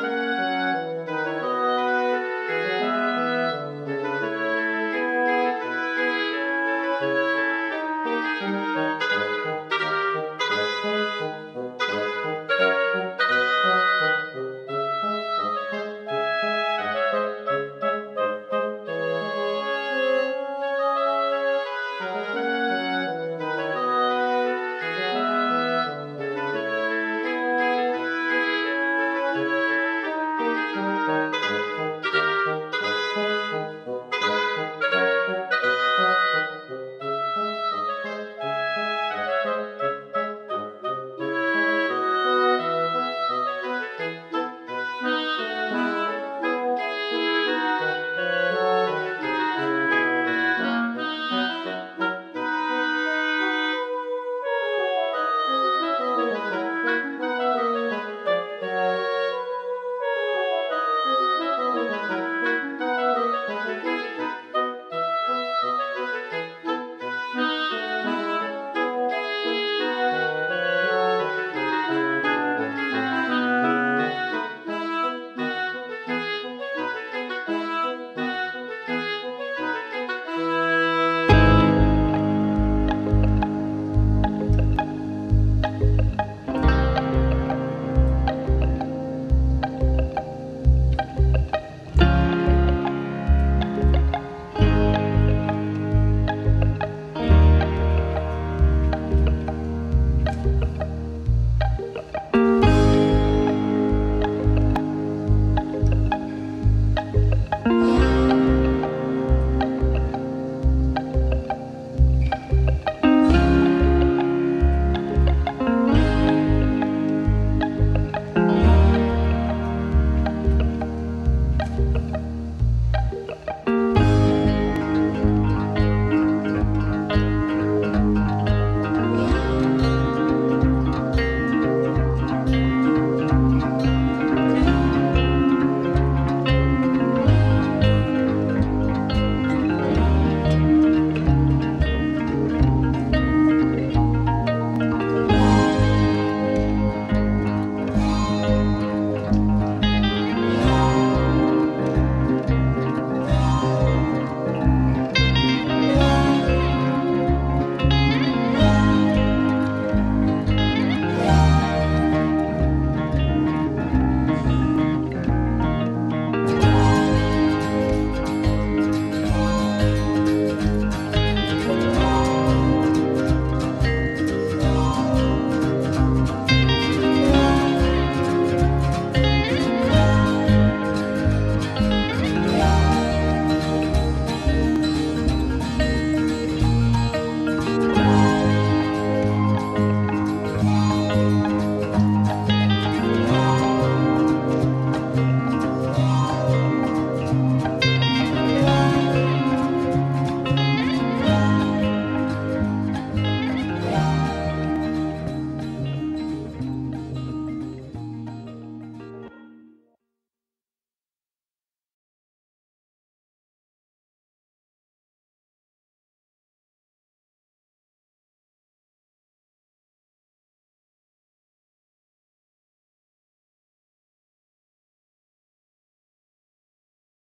Música